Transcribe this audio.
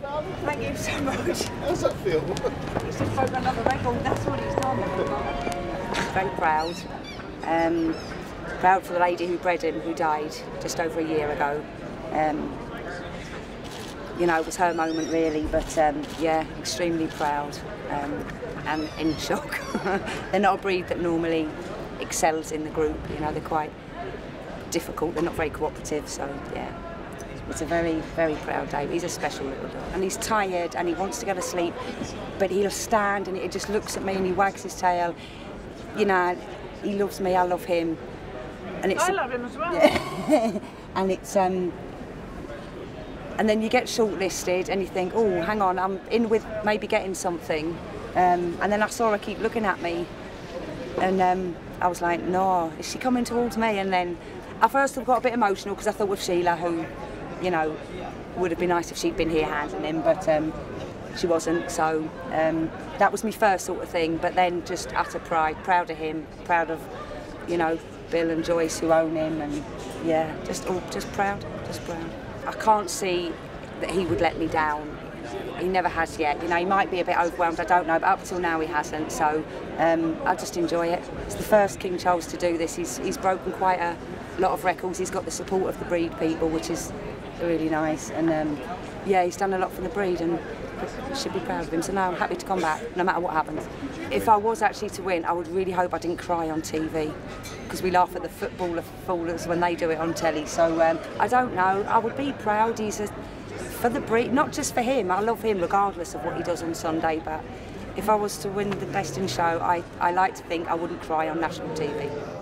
Thank you so much. How's that feel? He's just broke another record. That's what he's done. very proud. Um, proud for the lady who bred him, who died just over a year ago. Um, you know, it was her moment really, but um, yeah, extremely proud um, and in shock. they're not a breed that normally excels in the group, you know, they're quite difficult, they're not very cooperative, so yeah. It's a very, very proud day. He's a special little dog. And he's tired and he wants to go to sleep, but he'll stand and he just looks at me and he wags his tail. You know, he loves me, I love him. And it's I love him as well. and it's um and then you get shortlisted and you think, oh, hang on, I'm in with maybe getting something. Um, and then I saw her keep looking at me, and um, I was like, no, is she coming towards me? And then at first I got a bit emotional because I thought with Sheila, who, you know, would have been nice if she'd been here handling him, but um, she wasn't. So um, that was my first sort of thing. But then just utter pride, proud of him, proud of, you know, Bill and Joyce who own him, and yeah, just all just proud, just proud. I can't see that he would let me down. He never has yet. You know, he might be a bit overwhelmed, I don't know, but up till now he hasn't. So um, I just enjoy it. It's the first King Charles to do this. He's, he's broken quite a lot of records. He's got the support of the breed people, which is really nice. And um, yeah, he's done a lot for the breed and should be proud of him. So now I'm happy to come back, no matter what happens. If I was actually to win, I would really hope I didn't cry on TV because we laugh at the footballer footballers when they do it on telly. So um, I don't know. I would be proud. He's a, for the breed, not just for him. I love him regardless of what he does on Sunday. But if I was to win the best in show, I, I like to think I wouldn't cry on national TV.